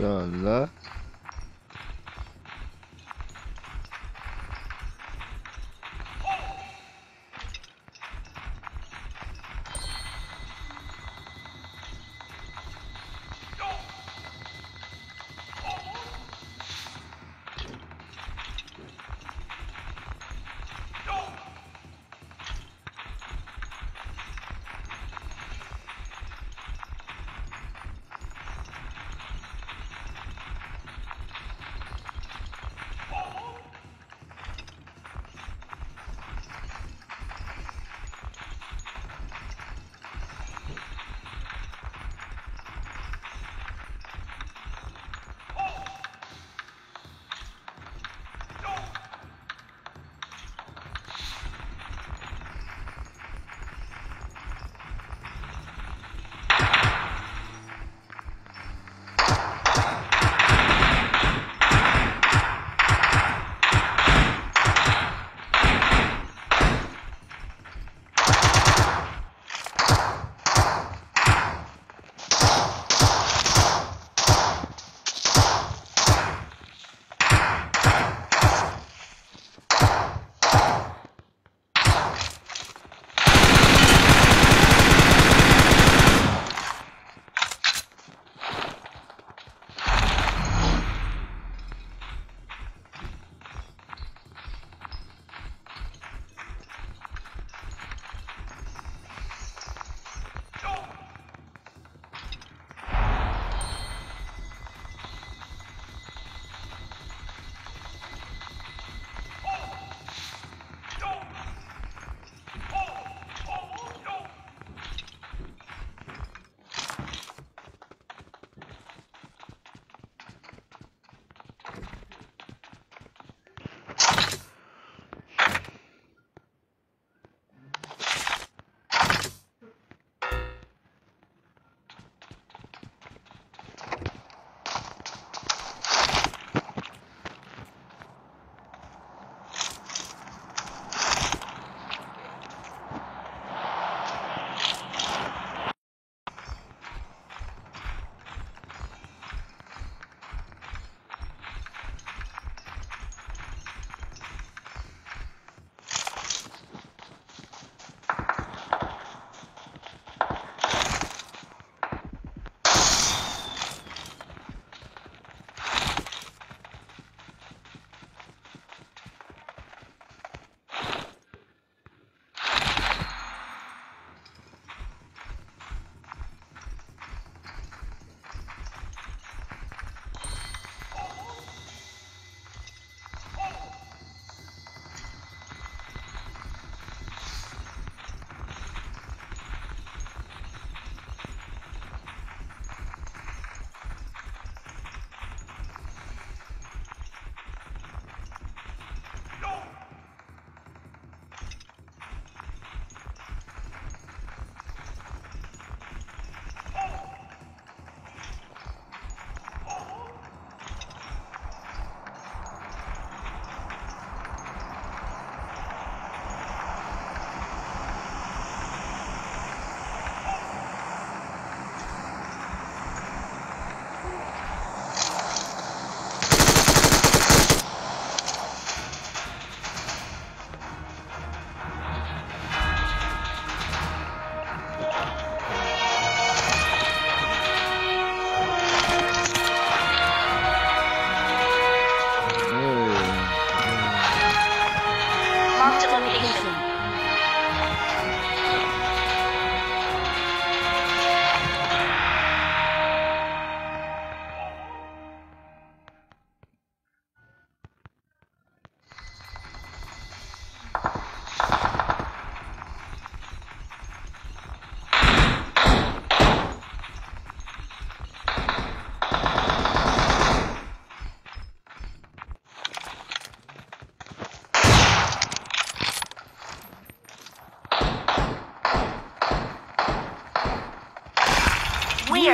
야 이.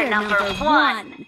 Number one.